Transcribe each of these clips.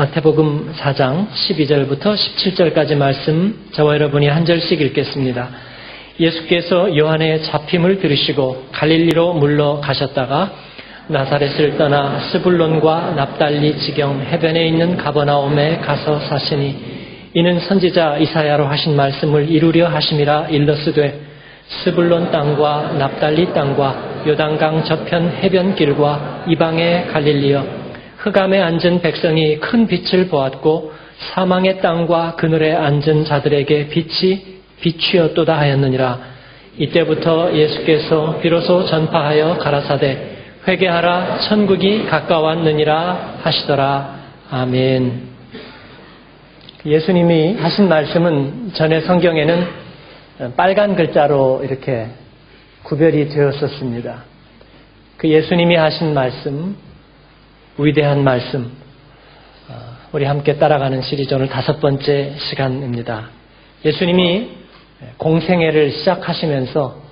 마태복음 4장 12절부터 17절까지 말씀 저와 여러분이 한 절씩 읽겠습니다. 예수께서 요한의 잡힘을 들으시고 갈릴리로 물러 가셨다가 나사렛을 떠나 스불론과 납달리 지경 해변에 있는 가버나움에 가서 사시니 이는 선지자 이사야로 하신 말씀을 이루려 하심이라 일러스되 스불론 땅과 납달리 땅과 요단강 저편 해변길과 이방의 갈릴리여 흑암에 앉은 백성이 큰 빛을 보았고 사망의 땅과 그늘에 앉은 자들에게 빛이 비추었도다 하였느니라. 이때부터 예수께서 비로소 전파하여 가라사대 회개하라 천국이 가까웠느니라 하시더라. 아멘. 예수님이 하신 말씀은 전에 성경에는 빨간 글자로 이렇게 구별이 되었었습니다. 그 예수님이 하신 말씀, 위대한 말씀, 어, 우리 함께 따라가는 시리즈 오늘 다섯 번째 시간입니다. 예수님이 공생애를 시작하시면서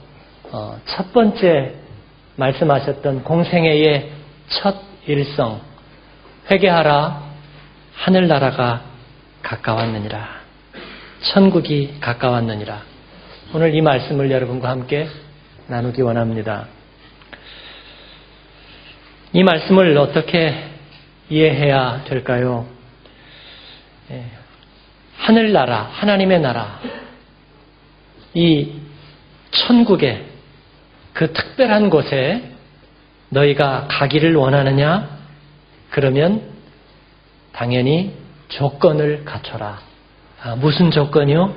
어, 첫 번째 말씀하셨던 공생애의 첫 일성, 회개하라, 하늘나라가 가까웠느니라. 천국이 가까웠느니라. 오늘 이 말씀을 여러분과 함께 나누기 원합니다. 이 말씀을 어떻게 이해해야 될까요? 예, 하늘나라, 하나님의 나라, 이 천국의 그 특별한 곳에 너희가 가기를 원하느냐? 그러면 당연히 조건을 갖춰라. 아, 무슨 조건이요?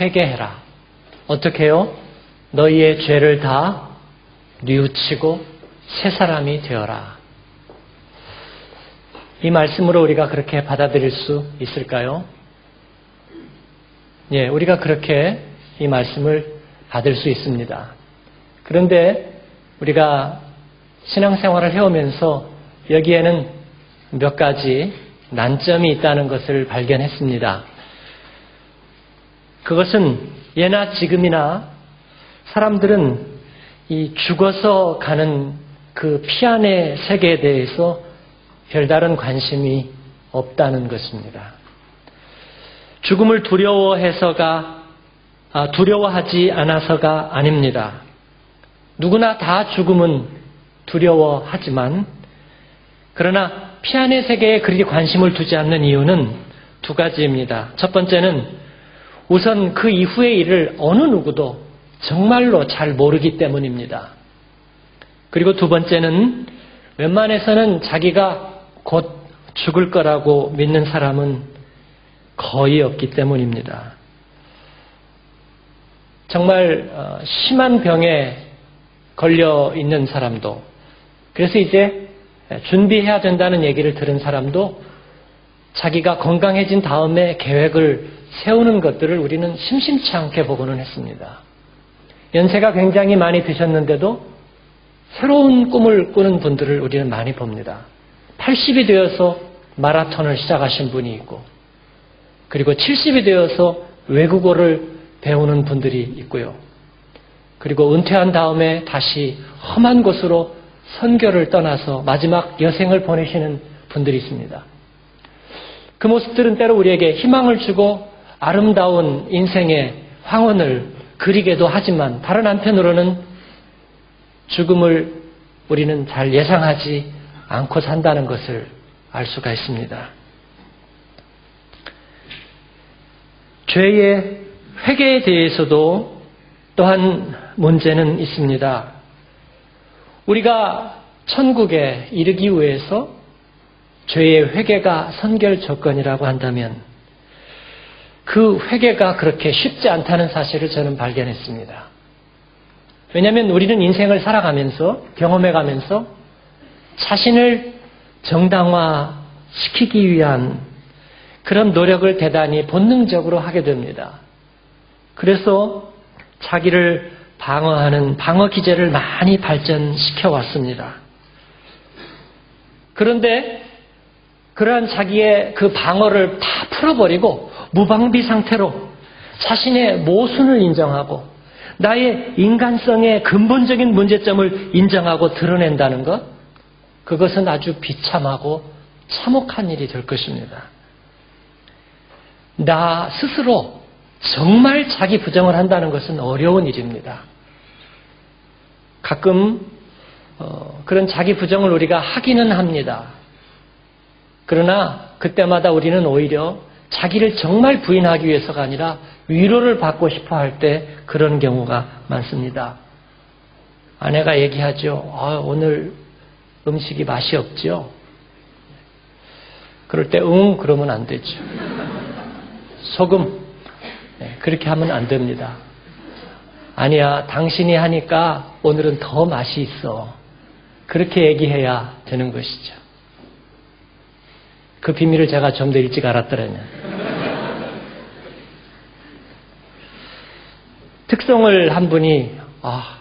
회개해라. 어떻게 해요? 너희의 죄를 다 뉘우치고 새 사람이 되어라. 이 말씀으로 우리가 그렇게 받아들일 수 있을까요? 예, 우리가 그렇게 이 말씀을 받을 수 있습니다. 그런데 우리가 신앙생활을 해오면서 여기에는 몇 가지 난점이 있다는 것을 발견했습니다. 그것은 예나 지금이나 사람들은 이 죽어서 가는 그 피안의 세계에 대해서 별다른 관심이 없다는 것입니다. 죽음을 두려워해서가 아, 두려워하지 않아서가 아닙니다. 누구나 다 죽음은 두려워하지만 그러나 피안의 세계에 그렇게 관심을 두지 않는 이유는 두 가지입니다. 첫 번째는 우선 그 이후의 일을 어느 누구도 정말로 잘 모르기 때문입니다. 그리고 두 번째는 웬만해서는 자기가 곧 죽을 거라고 믿는 사람은 거의 없기 때문입니다. 정말 어, 심한 병에 걸려 있는 사람도 그래서 이제 준비해야 된다는 얘기를 들은 사람도 자기가 건강해진 다음에 계획을 세우는 것들을 우리는 심심치 않게 보고는 했습니다. 연세가 굉장히 많이 드셨는데도 새로운 꿈을 꾸는 분들을 우리는 많이 봅니다. 80이 되어서 마라톤을 시작하신 분이 있고, 그리고 70이 되어서 외국어를 배우는 분들이 있고요. 그리고 은퇴한 다음에 다시 험한 곳으로 선교를 떠나서 마지막 여생을 보내시는 분들이 있습니다. 그 모습들은 때로 우리에게 희망을 주고 아름다운 인생의 황혼을 그리게도 하지만 다른 한편으로는 죽음을 우리는 잘 예상하지 않고 산다는 것을 알 수가 있습니다. 죄의 회개에 대해서도 또한 문제는 있습니다. 우리가 천국에 이르기 위해서 죄의 회개가 선결 조건이라고 한다면 그 회개가 그렇게 쉽지 않다는 사실을 저는 발견했습니다. 왜냐하면 우리는 인생을 살아가면서 경험해가면서 자신을 정당화시키기 위한 그런 노력을 대단히 본능적으로 하게 됩니다. 그래서 자기를 방어하는 방어 기제를 많이 발전시켜 왔습니다. 그런데 그러한 자기의 그 방어를 다 풀어버리고 무방비 상태로 자신의 모순을 인정하고 나의 인간성의 근본적인 문제점을 인정하고 드러낸다는 것, 그것은 아주 비참하고 참혹한 일이 될 것입니다. 나 스스로 정말 자기 부정을 한다는 것은 어려운 일입니다. 가끔 어, 그런 자기 부정을 우리가 하기는 합니다. 그러나 그때마다 우리는 오히려 자기를 정말 부인하기 위해서가 아니라 위로를 받고 싶어 할 때 그런 경우가 많습니다. 아내가 얘기하죠. 아, 오늘 음식이 맛이 없죠? 그럴 때, 응, 그러면 안 되죠. 소금, 네, 그렇게 하면 안 됩니다. 아니야, 당신이 하니까 오늘은 더 맛이 있어. 그렇게 얘기해야 되는 것이죠. 그 비밀을 제가 좀 더 일찍 알았더라면. 특성을 한 분이, 아,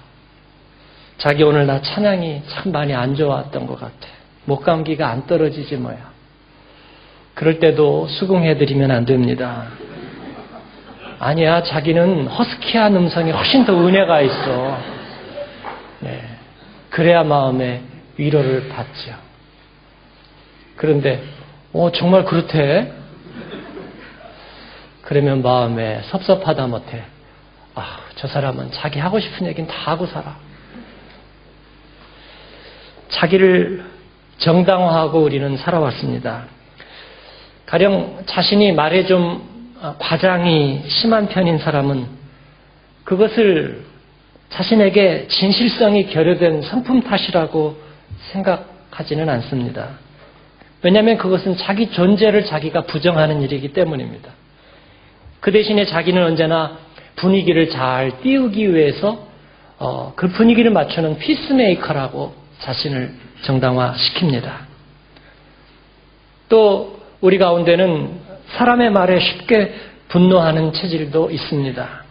자기 오늘 나 찬양이 참 많이 안 좋았던 것 같아. 목감기가 안 떨어지지 뭐야. 그럴 때도 수긍해드리면 안 됩니다. 아니야, 자기는 허스키한 음성이 훨씬 더 은혜가 있어. 네. 그래야 마음에 위로를 받죠. 그런데, 어, 정말 그렇대? 그러면 마음에 섭섭하다 못해. 아, 저 사람은 자기 하고 싶은 얘기는 다 하고 살아. 자기를 정당화하고 우리는 살아왔습니다. 가령 자신이 말에 좀 과장이 심한 편인 사람은 그것을 자신에게 진실성이 결여된 성품 탓이라고 생각하지는 않습니다. 왜냐하면 그것은 자기 존재를 자기가 부정하는 일이기 때문입니다. 그 대신에 자기는 언제나 분위기를 잘 띄우기 위해서 어, 그 분위기를 맞추는 peacemaker라고 자신을 정당화시킵니다. 또 우리 가운데는 사람의 말에 쉽게 분노하는 체질도 있습니다.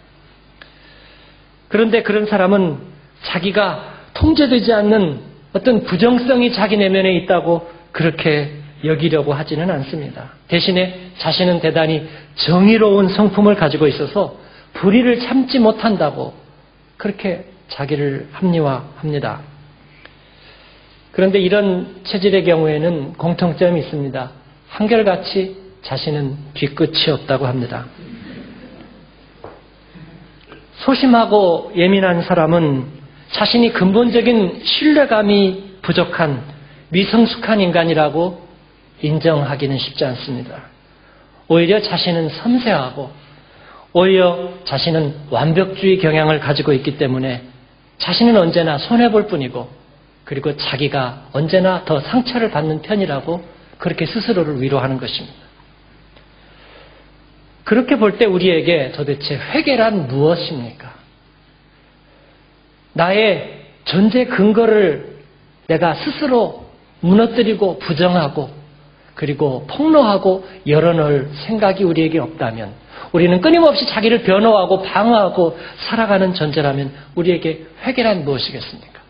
그런데 그런 사람은 자기가 통제되지 않는 어떤 부정성이 자기 내면에 있다고 그렇게 여기려고 하지는 않습니다. 대신에 자신은 대단히 정의로운 성품을 가지고 있어서 불의를 참지 못한다고 그렇게 자기를 합리화합니다. 그런데 이런 체질의 경우에는 공통점이 있습니다. 한결같이 자신은 뒤끝이 없다고 합니다. 소심하고 예민한 사람은 자신이 근본적인 신뢰감이 부족한 미성숙한 인간이라고 인정하기는 쉽지 않습니다. 오히려 자신은 섬세하고 오히려 자신은 완벽주의 경향을 가지고 있기 때문에 자신은 언제나 손해볼 뿐이고 그리고 자기가 언제나 더 상처를 받는 편이라고 그렇게 스스로를 위로하는 것입니다. 그렇게 볼 때 우리에게 도대체 회개란 무엇입니까? 나의 존재 근거를 내가 스스로 무너뜨리고 부정하고 그리고 폭로하고 열어놓을 생각이 우리에게 없다면 우리는 끊임없이 자기를 변호하고 방어하고 살아가는 존재라면 우리에게 회개란 무엇이겠습니까?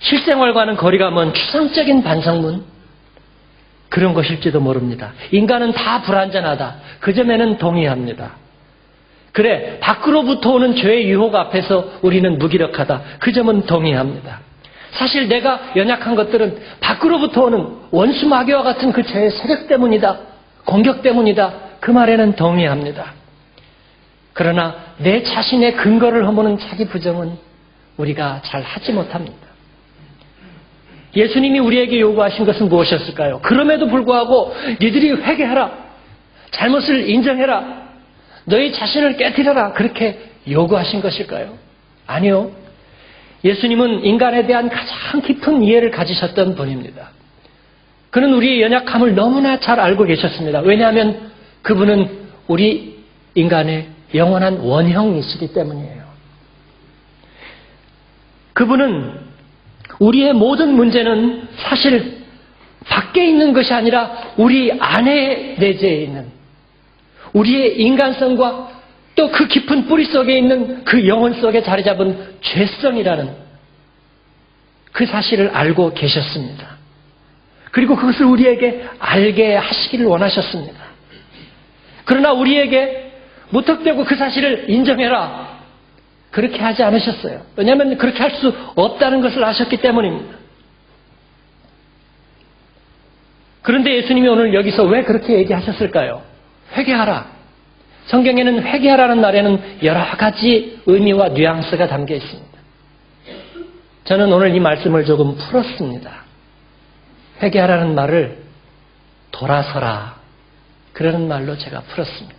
실생활과는 거리가 먼 추상적인 반성문, 그런 것일지도 모릅니다. 인간은 다 불완전하다. 그 점에는 동의합니다. 그래, 밖으로부터 오는 죄의 유혹 앞에서 우리는 무기력하다. 그 점은 동의합니다. 사실 내가 연약한 것들은 밖으로부터 오는 원수 마귀와 같은 그 죄의 세력 때문이다. 공격 때문이다. 그 말에는 동의합니다. 그러나 내 자신의 근거를 허무는 자기 부정은 우리가 잘 하지 못합니다. 예수님이 우리에게 요구하신 것은 무엇이었을까요? 그럼에도 불구하고 니들이 회개하라. 잘못을 인정해라. 너희 자신을 깨뜨려라. 그렇게 요구하신 것일까요? 아니요. 예수님은 인간에 대한 가장 깊은 이해를 가지셨던 분입니다. 그는 우리의 연약함을 너무나 잘 알고 계셨습니다. 왜냐하면 그분은 우리 인간의 영원한 원형이시기 때문이에요. 그분은 우리의 모든 문제는 사실 밖에 있는 것이 아니라 우리 안에 내재해 있는 우리의 인간성과 또 그 깊은 뿌리 속에 있는 그 영혼 속에 자리 잡은 죄성이라는 그 사실을 알고 계셨습니다. 그리고 그것을 우리에게 알게 하시기를 원하셨습니다. 그러나 우리에게 무턱대고 그 사실을 인정해라. 그렇게 하지 않으셨어요. 왜냐하면 그렇게 할 수 없다는 것을 아셨기 때문입니다. 그런데 예수님이 오늘 여기서 왜 그렇게 얘기하셨을까요? 회개하라. 성경에는 회개하라는 말에는 여러 가지 의미와 뉘앙스가 담겨 있습니다. 저는 오늘 이 말씀을 조금 풀었습니다. 회개하라는 말을 돌아서라. 그러는 말로 제가 풀었습니다.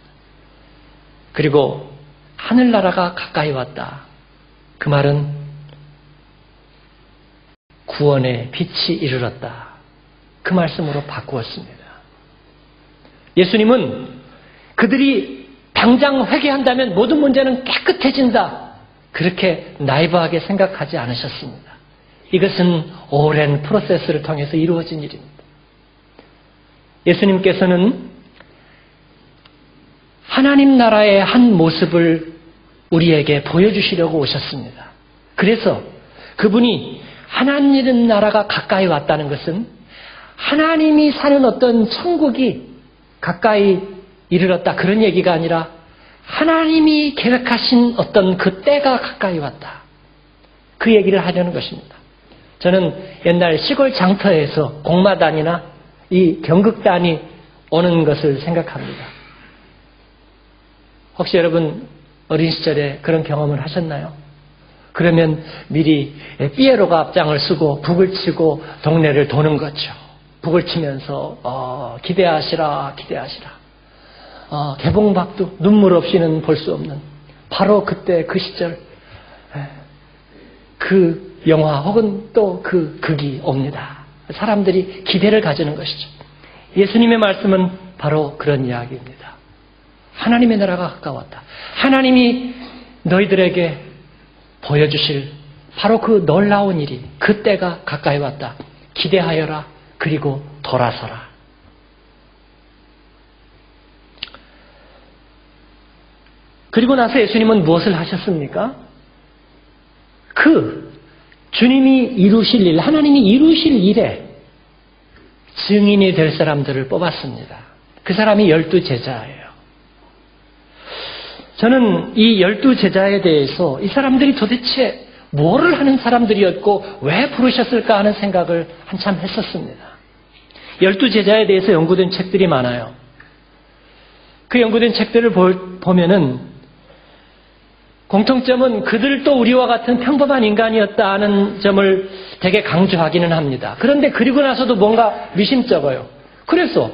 그리고 하늘나라가 가까이 왔다. 그 말은 구원의 빛이 이르렀다. 그 말씀으로 바꾸었습니다. 예수님은 그들이 당장 회개한다면 모든 문제는 깨끗해진다. 그렇게 나이브하게 생각하지 않으셨습니다. 이것은 오랜 프로세스를 통해서 이루어진 일입니다. 예수님께서는 하나님 나라의 한 모습을 우리에게 보여주시려고 오셨습니다. 그래서 그분이 하나님 나라가 가까이 왔다는 것은 하나님이 사는 어떤 천국이 가까이 이르렀다. 그런 얘기가 아니라 하나님이 계획하신 어떤 그 때가 가까이 왔다. 그 얘기를 하려는 것입니다. 저는 옛날 시골 장터에서 공마단이나 이 경극단이 오는 것을 생각합니다. 혹시 여러분 어린 시절에 그런 경험을 하셨나요? 그러면 미리 삐에로가 앞장을 쓰고 북을 치고 동네를 도는 거죠. 북을 치면서 어, 기대하시라 기대하시라. 어, 개봉박도 눈물 없이는 볼 수 없는 바로 그때 그 시절 그 영화 혹은 또 그 극이 옵니다. 사람들이 기대를 가지는 것이죠. 예수님의 말씀은 바로 그런 이야기입니다. 하나님의 나라가 가까웠다. 하나님이 너희들에게 보여주실 바로 그 놀라운 일이 그때가 가까이 왔다. 기대하여라. 그리고 돌아서라. 그리고 나서 예수님은 무엇을 하셨습니까? 그 주님이 이루실 일, 하나님이 이루실 일에 증인이 될 사람들을 뽑았습니다. 그 사람이 열두 제자예요. 저는 이 열두 제자에 대해서 이 사람들이 도대체 뭐를 하는 사람들이었고 왜 부르셨을까 하는 생각을 한참 했었습니다. 열두 제자에 대해서 연구된 책들이 많아요. 그 연구된 책들을 보면은 공통점은 그들도 우리와 같은 평범한 인간이었다 하는 점을 되게 강조하기는 합니다. 그런데 그리고 나서도 뭔가 미심쩍어요. 그래서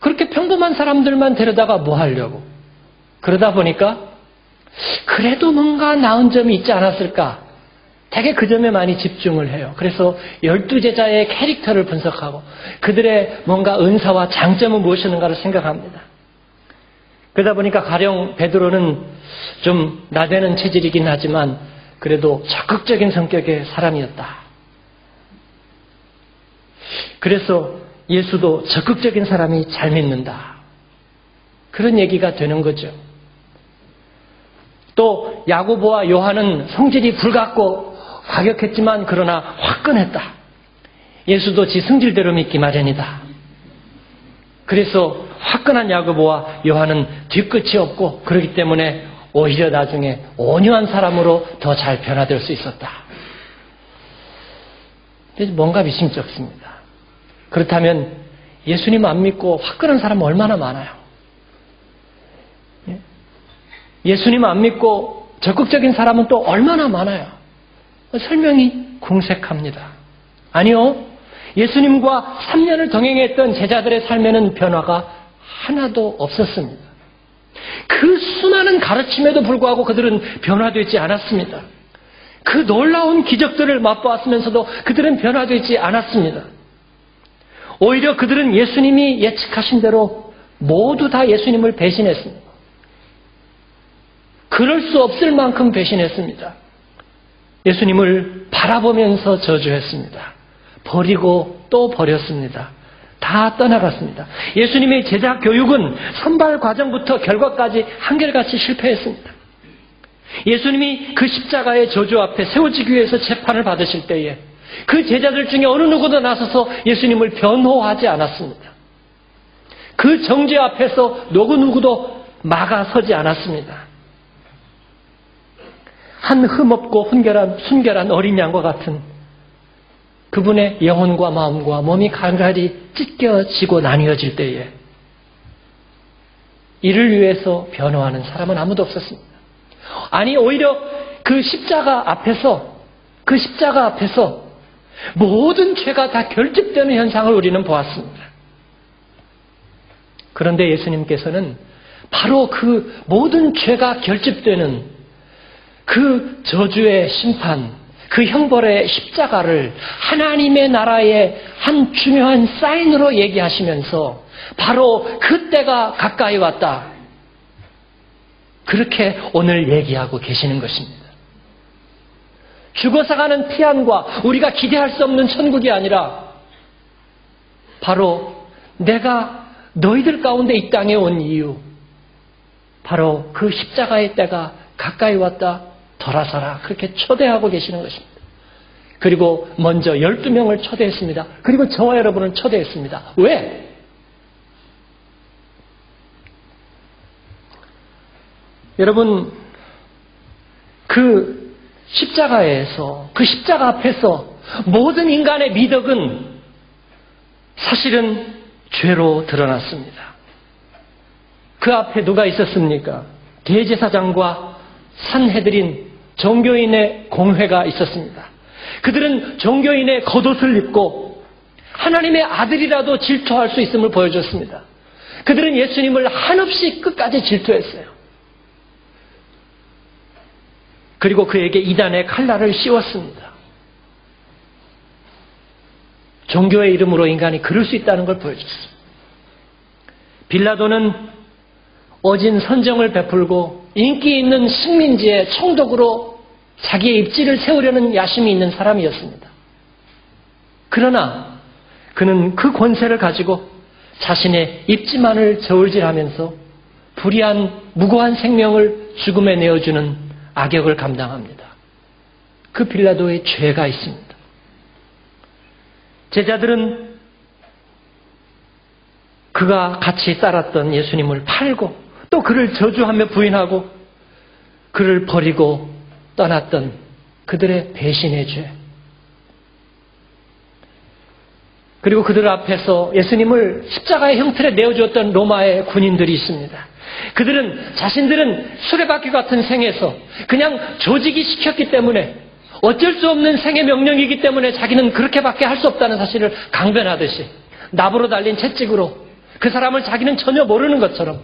그렇게 평범한 사람들만 데려다가 뭐 하려고? 그러다 보니까 그래도 뭔가 나은 점이 있지 않았을까? 되게 그 점에 많이 집중을 해요. 그래서 열두 제자의 캐릭터를 분석하고 그들의 뭔가 은사와 장점은 무엇이었는가를 생각합니다. 그러다 보니까 가령 베드로는 좀 나대는 체질이긴 하지만 그래도 적극적인 성격의 사람이었다. 그래서 예수도 적극적인 사람이 잘 믿는다. 그런 얘기가 되는 거죠. 또 야고보와 요한은 성질이 불같고 과격했지만 그러나 화끈했다. 예수도 지 성질대로 믿기 마련이다. 그래서 화끈한 야고보와 요한은 뒤끝이 없고 그렇기 때문에 오히려 나중에 온유한 사람으로 더 잘 변화될 수 있었다. 뭔가 미심쩍습니다. 그렇다면 예수님 안 믿고 화끈한 사람 얼마나 많아요? 예? 예수님 안 믿고 적극적인 사람은 또 얼마나 많아요? 설명이 궁색합니다. 아니요. 예수님과 3년을 동행했던 제자들의 삶에는 변화가 하나도 없었습니다. 그 수많은 가르침에도 불구하고 그들은 변화되지 않았습니다. 그 놀라운 기적들을 맛보았으면서도 그들은 변화되지 않았습니다. 오히려 그들은 예수님이 예측하신 대로 모두 다 예수님을 배신했습니다. 그럴 수 없을 만큼 배신했습니다. 예수님을 바라보면서 저주했습니다. 버리고 또 버렸습니다. 다 떠나갔습니다. 예수님의 제자 교육은 선발 과정부터 결과까지 한결같이 실패했습니다. 예수님이 그 십자가의 저주 앞에 세워지기 위해서 재판을 받으실 때에 그 제자들 중에 어느 누구도 나서서 예수님을 변호하지 않았습니다. 그 정죄 앞에서 누구 누구도 막아서지 않았습니다. 한 흠없고 훈결한, 순결한 어린 양과 같은 그분의 영혼과 마음과 몸이 간간히 찢겨지고 나뉘어질 때에 이를 위해서 변호하는 사람은 아무도 없었습니다. 아니, 오히려 그 십자가 앞에서, 그 십자가 앞에서 모든 죄가 다 결집되는 현상을 우리는 보았습니다. 그런데 예수님께서는 바로 그 모든 죄가 결집되는 그 저주의 심판, 그 형벌의 십자가를 하나님의 나라의 한 중요한 사인으로 얘기하시면서 바로 그때가 가까이 왔다. 그렇게 오늘 얘기하고 계시는 것입니다. 죽어서 가는 피안과 우리가 기대할 수 없는 천국이 아니라 바로 내가 너희들 가운데 이 땅에 온 이유, 바로 그 십자가의 때가 가까이 왔다. 돌아서라. 그렇게 초대하고 계시는 것입니다. 그리고 먼저 12명을 초대했습니다. 그리고 저와 여러분을 초대했습니다. 왜? 여러분, 그 십자가에서, 그 십자가 앞에서 모든 인간의 미덕은 사실은 죄로 드러났습니다. 그 앞에 누가 있었습니까? 대제사장과 산해드린 종교인의 공회가 있었습니다. 그들은 종교인의 겉옷을 입고 하나님의 아들이라도 질투할 수 있음을 보여줬습니다. 그들은 예수님을 한없이 끝까지 질투했어요. 그리고 그에게 이단의 칼날을 씌웠습니다. 종교의 이름으로 인간이 그럴 수 있다는 걸 보여줬어요. 빌라도는 어진 선정을 베풀고 인기 있는 식민지의 총독으로 자기의 입지를 세우려는 야심이 있는 사람이었습니다. 그러나 그는 그 권세를 가지고 자신의 입지만을 저울질하면서 불의한 무고한 생명을 죽음에 내어주는 악역을 감당합니다. 그 빌라도의 죄가 있습니다. 제자들은 그가 같이 따랐던 예수님을 팔고 또 그를 저주하며 부인하고 그를 버리고 떠났던 그들의 배신의 죄. 그리고 그들 앞에서 예수님을 십자가의 형틀에 내어주었던 로마의 군인들이 있습니다. 그들은 자신들은 수레바퀴 같은 생에서 그냥 조직이 시켰기 때문에 어쩔 수 없는 생의 명령이기 때문에 자기는 그렇게밖에 할 수 없다는 사실을 강변하듯이 나부로 달린 채찍으로 그 사람을 자기는 전혀 모르는 것처럼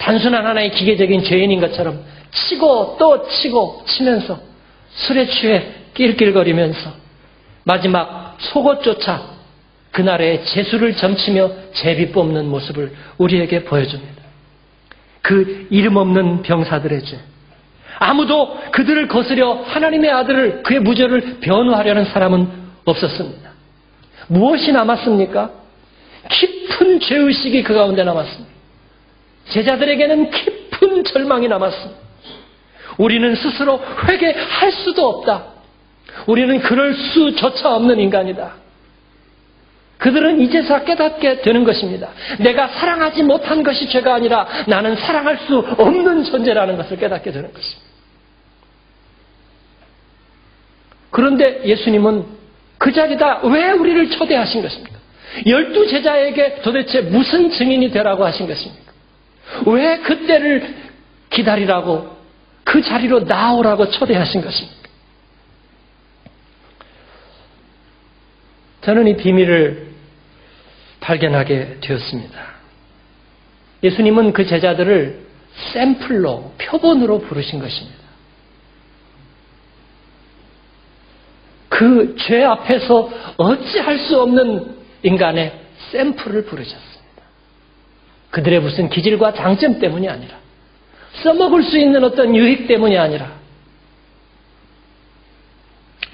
단순한 하나의 기계적인 죄인인 것처럼 치고 또 치고 치면서 술에 취해 낄낄거리면서 마지막 속옷조차 그날의 재수를 점치며 제비 뽑는 모습을 우리에게 보여줍니다. 그 이름 없는 병사들의 죄. 아무도 그들을 거스려 하나님의 아들을 그의 무죄를 변호하려는 사람은 없었습니다. 무엇이 남았습니까? 깊은 죄의식이 그 가운데 남았습니다. 제자들에게는 깊은 절망이 남았습니다. 우리는 스스로 회개할 수도 없다. 우리는 그럴 수조차 없는 인간이다. 그들은 이제서 깨닫게 되는 것입니다. 내가 사랑하지 못한 것이 죄가 아니라 나는 사랑할 수 없는 존재라는 것을 깨닫게 되는 것입니다. 그런데 예수님은 그 자리다 왜 우리를 초대하신 것입니까? 열두 제자에게 도대체 무슨 증인이 되라고 하신 것입니까? 왜 그때를 기다리라고 그 자리로 나오라고 초대하신 것입니까? 저는 이 비밀을 발견하게 되었습니다. 예수님은 그 제자들을 샘플로, 표본으로 부르신 것입니다. 그 죄 앞에서 어찌할 수 없는 인간의 샘플을 부르셨습니다. 그들의 무슨 기질과 장점 때문이 아니라, 써먹을 수 있는 어떤 유익 때문이 아니라,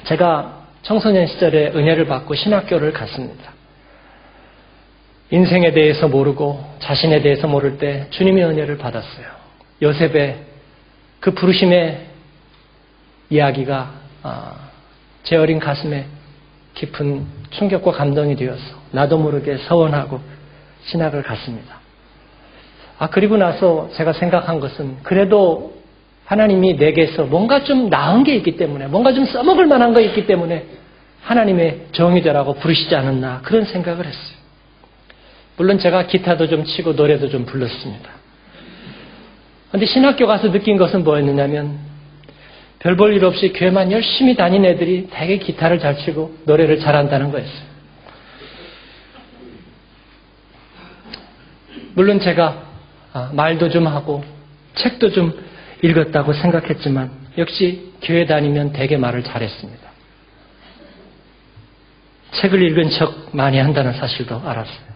제가 청소년 시절에 은혜를 받고 신학교를 갔습니다. 인생에 대해서 모르고 자신에 대해서 모를 때 주님의 은혜를 받았어요. 요셉의 그 부르심의 이야기가 아, 제 어린 가슴에 깊은 충격과 감동이 되어서 나도 모르게 서원하고 신학을 갔습니다. 아, 그리고 나서 제가 생각한 것은 그래도 하나님이 내게서 뭔가 좀 나은 게 있기 때문에, 뭔가 좀 써먹을 만한 거 있기 때문에 하나님의 정이 되라고 부르시지 않았나 그런 생각을 했어요. 물론 제가 기타도 좀 치고 노래도 좀 불렀습니다. 그런데 신학교 가서 느낀 것은 뭐였느냐면 별 볼 일 없이 교회만 열심히 다닌 애들이 되게 기타를 잘 치고 노래를 잘한다는 거였어요. 물론 제가 아, 말도 좀 하고 책도 좀 읽었다고 생각했지만 역시 교회 다니면 되게 말을 잘했습니다. 책을 읽은 척 많이 한다는 사실도 알았어요.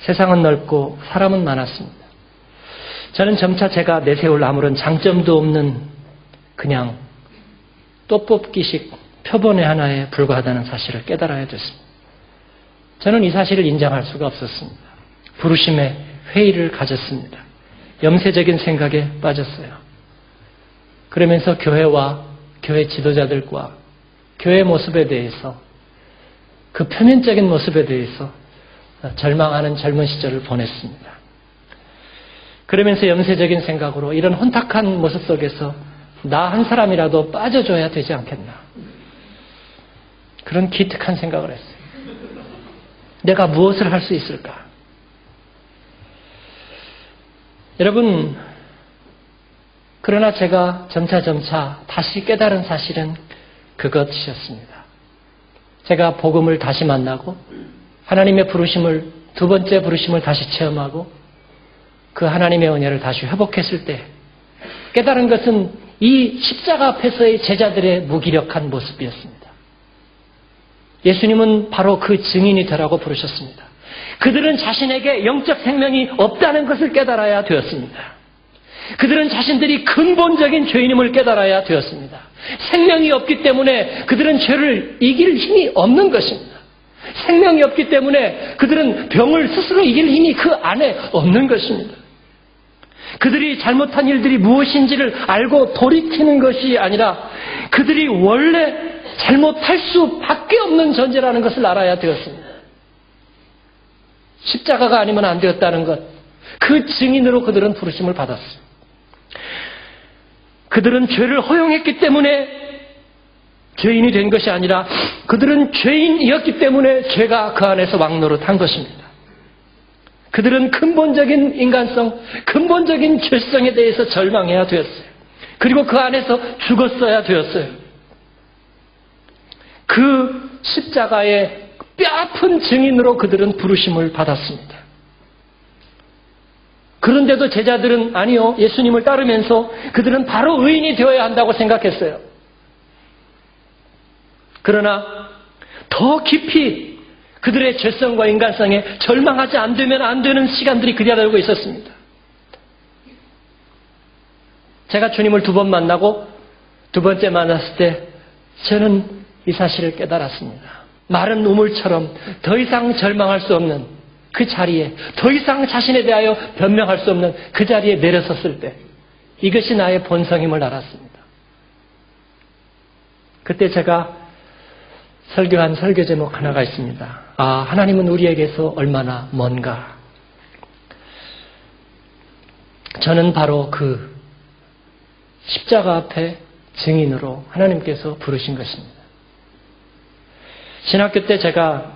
세상은 넓고 사람은 많았습니다. 저는 점차 제가 내세울 아무런 장점도 없는 그냥 또 뽑기식 표본의 하나에 불과하다는 사실을 깨달아야 됐습니다. 저는 이 사실을 인정할 수가 없었습니다. 부르심의 회의를 가졌습니다. 염세적인 생각에 빠졌어요. 그러면서 교회와 교회 지도자들과 교회 모습에 대해서 그 표면적인 모습에 대해서 절망하는 젊은 시절을 보냈습니다. 그러면서 염세적인 생각으로 이런 혼탁한 모습 속에서 나 한 사람이라도 빠져줘야 되지 않겠나. 그런 기특한 생각을 했어요. 내가 무엇을 할 수 있을까? 여러분, 그러나 제가 점차 점차 다시 깨달은 사실은 그것이었습니다. 제가 복음을 다시 만나고 하나님의 부르심을 두 번째 부르심을 다시 체험하고 그 하나님의 은혜를 다시 회복했을 때 깨달은 것은 이 십자가 앞에서의 제자들의 무기력한 모습이었습니다. 예수님은 바로 그 증인이 되라고 부르셨습니다. 그들은 자신에게 영적 생명이 없다는 것을 깨달아야 되었습니다. 그들은 자신들이 근본적인 죄인임을 깨달아야 되었습니다. 생명이 없기 때문에 그들은 죄를 이길 힘이 없는 것입니다. 생명이 없기 때문에 그들은 병을 스스로 이길 힘이 그 안에 없는 것입니다. 그들이 잘못한 일들이 무엇인지를 알고 돌이키는 것이 아니라 그들이 원래 잘못할 수밖에 없는 존재라는 것을 알아야 되었습니다. 십자가가 아니면 안 되었다는 것. 그 증인으로 그들은 부르심을 받았습니다. 그들은 죄를 허용했기 때문에 죄인이 된 것이 아니라 그들은 죄인이었기 때문에 죄가 그 안에서 왕노릇한 것입니다. 그들은 근본적인 인간성, 근본적인 죄성에 대해서 절망해야 되었어요. 그리고 그 안에서 죽었어야 되었어요. 그 십자가의 뼈아픈 증인으로 그들은 부르심을 받았습니다. 그런데도 제자들은 아니요, 예수님을 따르면서 그들은 바로 의인이 되어야 한다고 생각했어요. 그러나 더 깊이 그들의 죄성과 인간성에 절망하지 안 되면 안 되는 시간들이 기다리고 있었습니다. 제가 주님을 두 번 만나고 두 번째 만났을 때 저는 이 사실을 깨달았습니다. 마른 우물처럼 더 이상 절망할 수 없는 그 자리에 더 이상 자신에 대하여 변명할 수 없는 그 자리에 내려섰을 때 이것이 나의 본성임을 알았습니다. 그때 제가 설교한 설교 제목 하나가 있습니다. 아, 하나님은 우리에게서 얼마나 먼가. 저는 바로 그 십자가 앞에 증인으로 하나님께서 부르신 것입니다. 신학교 때 제가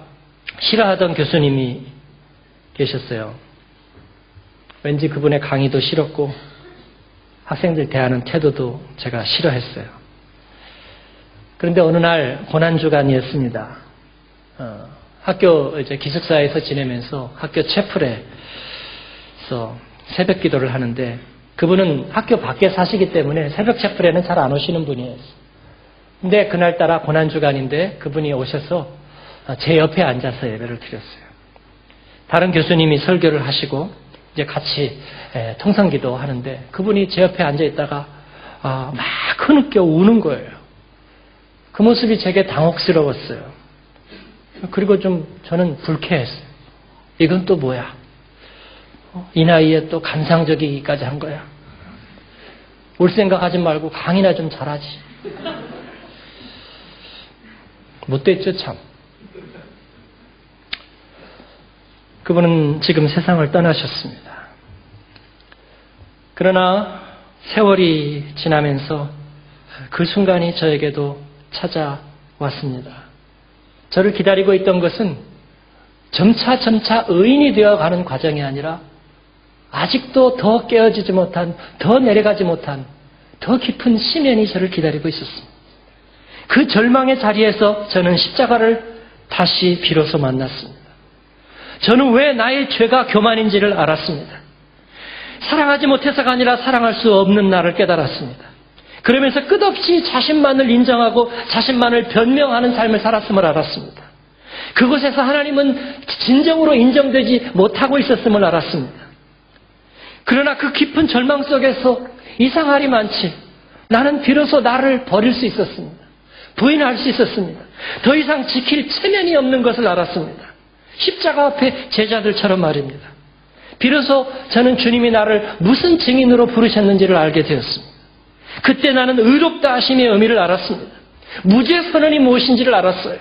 싫어하던 교수님이 계셨어요. 왠지 그분의 강의도 싫었고 학생들 대하는 태도도 제가 싫어했어요. 그런데 어느 날 고난 주간이었습니다. 어, 학교 이제 기숙사에서 지내면서 학교 채플에서 새벽 기도를 하는데 그분은 학교 밖에 사시기 때문에 새벽 채플에는 잘 안 오시는 분이에요. 근데 그날따라 고난주간인데 그분이 오셔서 제 옆에 앉아서 예배를 드렸어요. 다른 교수님이 설교를 하시고 이제 같이 통성기도 하는데 그분이 제 옆에 앉아 있다가 아, 막 흐느껴 우는 거예요. 그 모습이 제게 당혹스러웠어요. 그리고 좀 저는 불쾌했어요. 이건 또 뭐야? 어? 이 나이에 또 감상적이기까지 한 거야. 올 생각하지 말고 강의나 좀 잘하지. 못됐죠, 참. 그분은 지금 세상을 떠나셨습니다. 그러나 세월이 지나면서 그 순간이 저에게도 찾아왔습니다. 저를 기다리고 있던 것은 점차 점차 의인이 되어가는 과정이 아니라 아직도 더 깨어지지 못한, 더 내려가지 못한, 더 깊은 심연이 저를 기다리고 있었습니다. 그 절망의 자리에서 저는 십자가를 다시 비로소 만났습니다. 저는 왜 나의 죄가 교만인지를 알았습니다. 사랑하지 못해서가 아니라 사랑할 수 없는 나를 깨달았습니다. 그러면서 끝없이 자신만을 인정하고 자신만을 변명하는 삶을 살았음을 알았습니다. 그곳에서 하나님은 진정으로 인정되지 못하고 있었음을 알았습니다. 그러나 그 깊은 절망 속에서 이상하리 많지 나는 비로소 나를 버릴 수 있었습니다. 부인할 수 있었습니다. 더 이상 지킬 체면이 없는 것을 알았습니다. 십자가 앞에 제자들처럼 말입니다. 비로소 저는 주님이 나를 무슨 증인으로 부르셨는지를 알게 되었습니다. 그때 나는 의롭다 하심의 의미를 알았습니다. 무죄 선언이 무엇인지를 알았어요.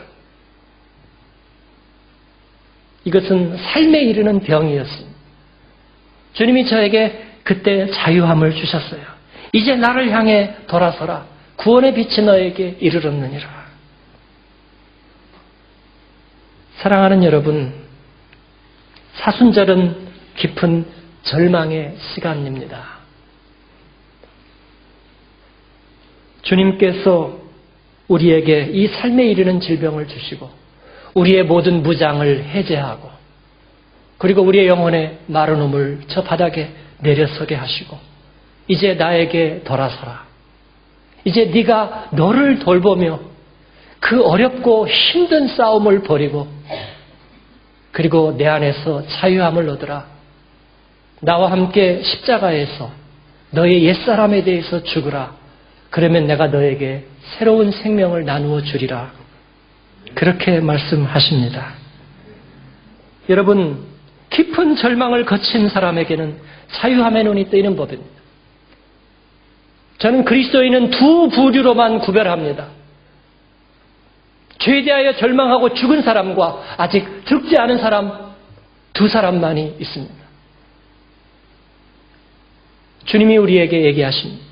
이것은 삶에 이르는 병이었습니다. 주님이 저에게 그때 자유함을 주셨어요. 이제 나를 향해 돌아서라. 구원의 빛이 너에게 이르렀느니라. 사랑하는 여러분, 사순절은 깊은 절망의 시간입니다. 주님께서 우리에게 이 삶에 이르는 질병을 주시고 우리의 모든 무장을 해제하고 그리고 우리의 영혼의 마른 음을 저 바닥에 내려서게 하시고 이제 나에게 돌아서라. 이제 네가 너를 돌보며 그 어렵고 힘든 싸움을 벌이고 그리고 내 안에서 자유함을 얻으라. 나와 함께 십자가에서 너의 옛사람에 대해서 죽으라. 그러면 내가 너에게 새로운 생명을 나누어 주리라. 그렇게 말씀하십니다. 여러분, 깊은 절망을 거친 사람에게는 자유함의 눈이 뜨이는 법입니다. 저는 그리스도인은 두 부류로만 구별합니다. 죄에 대하여 절망하고 죽은 사람과 아직 죽지 않은 사람 두 사람만이 있습니다. 주님이 우리에게 얘기하십니다.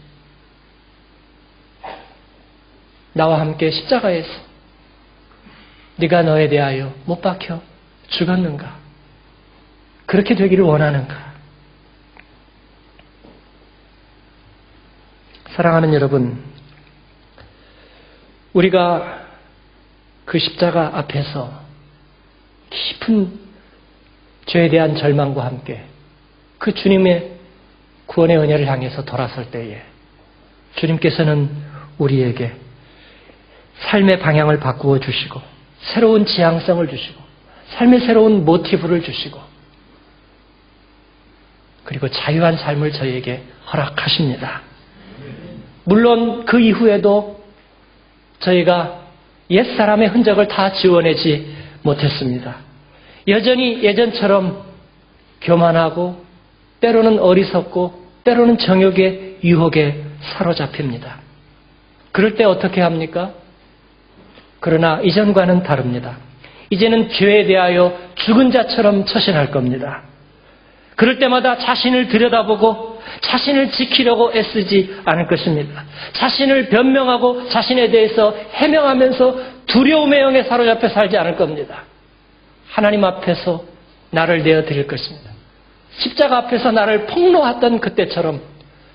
나와 함께 십자가에서 네가 너에 대하여 못 박혀 죽었는가? 그렇게 되기를 원하는가? 사랑하는 여러분, 우리가 그 십자가 앞에서 깊은 죄에 대한 절망과 함께 그 주님의 구원의 은혜를 향해서 돌아설 때에 주님께서는 우리에게 삶의 방향을 바꾸어 주시고 새로운 지향성을 주시고 삶의 새로운 모티브를 주시고 그리고 자유한 삶을 저희에게 허락하십니다. 물론 그 이후에도 저희가 옛사람의 흔적을 다 지워내지 못했습니다. 여전히 예전처럼 교만하고 때로는 어리석고 때로는 정욕의 유혹에 사로잡힙니다. 그럴 때 어떻게 합니까? 그러나 이전과는 다릅니다. 이제는 죄에 대하여 죽은 자처럼 처신할 겁니다. 그럴 때마다 자신을 들여다보고 자신을 지키려고 애쓰지 않을 것입니다. 자신을 변명하고 자신에 대해서 해명하면서 두려움의 영에 사로잡혀 살지 않을 겁니다. 하나님 앞에서 나를 내어 드릴 것입니다. 십자가 앞에서 나를 폭로했던 그때처럼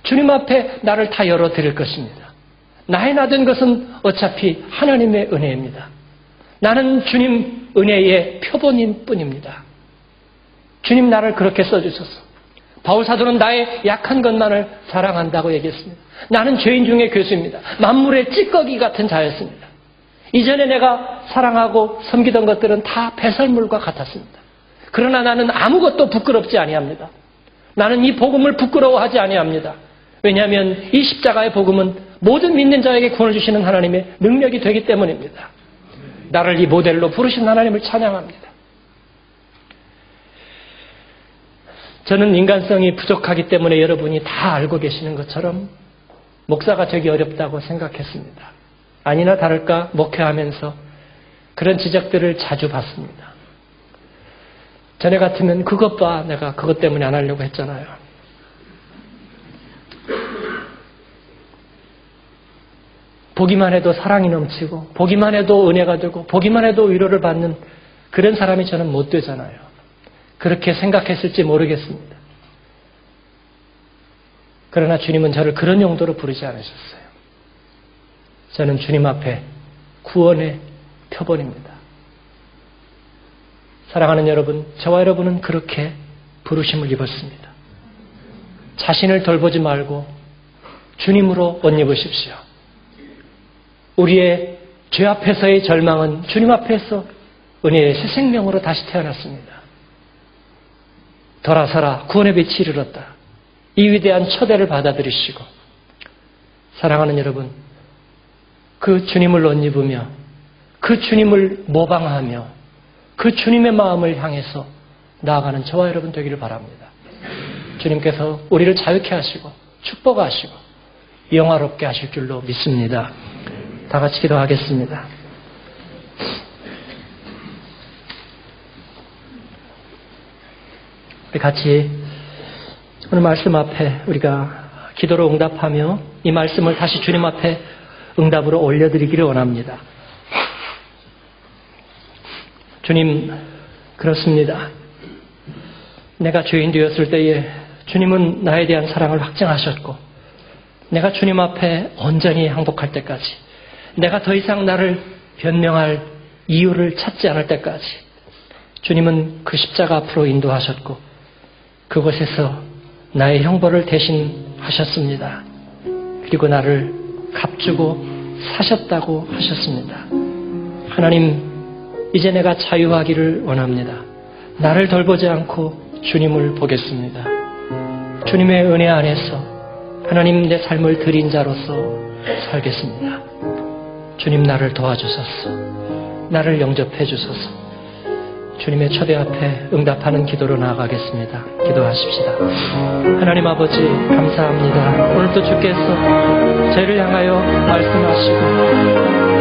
주님 앞에 나를 다 열어 드릴 것입니다. 나의 나된 것은 어차피 하나님의 은혜입니다. 나는 주님 은혜의 표본인 뿐입니다. 주님 나를 그렇게 써주셨어. 바울 사도는 나의 약한 것만을 사랑한다고 얘기했습니다. 나는 죄인 중의 교수입니다. 만물의 찌꺼기 같은 자였습니다. 이전에 내가 사랑하고 섬기던 것들은 다 배설물과 같았습니다. 그러나 나는 아무것도 부끄럽지 아니합니다. 나는 이 복음을 부끄러워하지 아니합니다. 왜냐하면 이 십자가의 복음은 모든 믿는 자에게 구원을 주시는 하나님의 능력이 되기 때문입니다. 나를 이 모델로 부르신 하나님을 찬양합니다. 저는 인간성이 부족하기 때문에 여러분이 다 알고 계시는 것처럼 목사가 되기 어렵다고 생각했습니다. 아니나 다를까 목회하면서 그런 지적들을 자주 받습니다. 전에 같으면 그것 봐 내가 그것 때문에 안 하려고 했잖아요. 보기만 해도 사랑이 넘치고, 보기만 해도 은혜가 되고, 보기만 해도 위로를 받는 그런 사람이 저는 못 되잖아요. 그렇게 생각했을지 모르겠습니다. 그러나 주님은 저를 그런 용도로 부르지 않으셨어요. 저는 주님 앞에 구원의 표본입니다. 사랑하는 여러분, 저와 여러분은 그렇게 부르심을 입었습니다. 자신을 돌보지 말고 주님으로 옷 입으십시오. 우리의 죄 앞에서의 절망은 주님 앞에서 은혜의 새 생명으로 다시 태어났습니다. 돌아서라 구원의 빛이 이르렀다. 이 위대한 초대를 받아들이시고 사랑하는 여러분 그 주님을 옷 입으며 그 주님을 모방하며 그 주님의 마음을 향해서 나아가는 저와 여러분 되기를 바랍니다. 주님께서 우리를 자유케 하시고 축복하시고 영화롭게 하실 줄로 믿습니다. 다 같이 기도하겠습니다. 우리 같이 오늘 말씀 앞에 우리가 기도로 응답하며 이 말씀을 다시 주님 앞에 응답으로 올려드리기를 원합니다. 주님, 그렇습니다. 내가 죄인 되었을 때에 주님은 나에 대한 사랑을 확증하셨고, 내가 주님 앞에 온전히 항복할 때까지, 내가 더 이상 나를 변명할 이유를 찾지 않을 때까지, 주님은 그 십자가 앞으로 인도하셨고, 그곳에서 나의 형벌을 대신하셨습니다. 그리고 나를 값주고 사셨다고 하셨습니다. 하나님, 이제 내가 자유하기를 원합니다. 나를 돌보지 않고 주님을 보겠습니다. 주님의 은혜 안에서 하나님 내 삶을 드린 자로서 살겠습니다. 주님 나를 도와주소서. 나를 영접해 주소서. 주님의 초대 앞에 응답하는 기도로 나아가겠습니다. 기도하십시다. 하나님 아버지 감사합니다. 오늘도 주께서 죄를 향하여 말씀하시고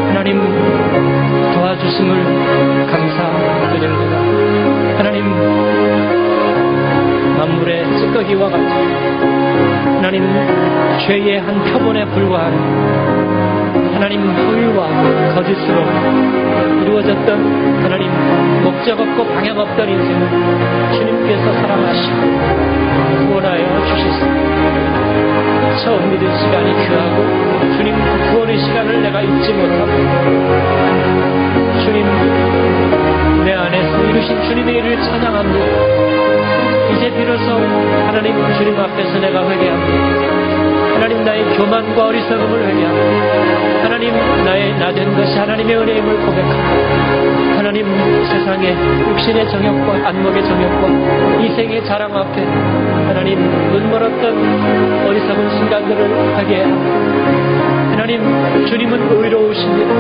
하나님 도와주심을 감사드립니다. 하나님 만물의 찌꺼기와 같은 하나님 죄의 한 표본에 불과한 하나님 허위와 거짓으로 이루어졌던 하나님 목적 없고 방향 없던 인생을 주님께서 사랑하시고 구원하여 주셨습니다. 처음 믿은 시간이 귀하고 주님 구원의 시간을 내가 잊지 못하고 주님 내 안에서 이루신 주님의 일을 찬양합니다. 이제 비로소 하나님 주님 앞에서 내가 회개합니다. 하나님 나의 교만과 어리석음을 회개하고 하나님 나의 나된 것이 하나님의 은혜임을 고백하고 하나님 세상의 육신의 정욕과 안목의 정욕과 이생의 자랑 앞에 하나님 눈멀었던 어리석은 순간들을 회개하고 하나님 주님은 의로우십니다.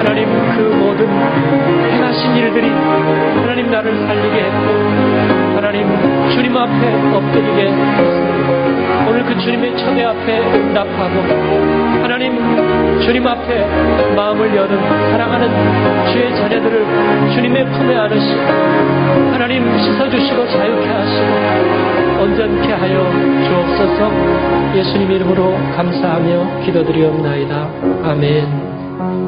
하나님 그 모든 행하신 일들이 하나님 나를 살리게 했고 하나님 주님 앞에 엎드리게 했습니다. 오늘 그 주님의 천대 앞에 응답하고 하나님 주님 앞에 마음을 여는 사랑하는 주의 자녀들을 주님의 품에 안으시고 하나님 씻어주시고 자유케 하시고 온전케 하여 주옵소서 예수님 이름으로 감사하며 기도드리옵나이다. 아멘.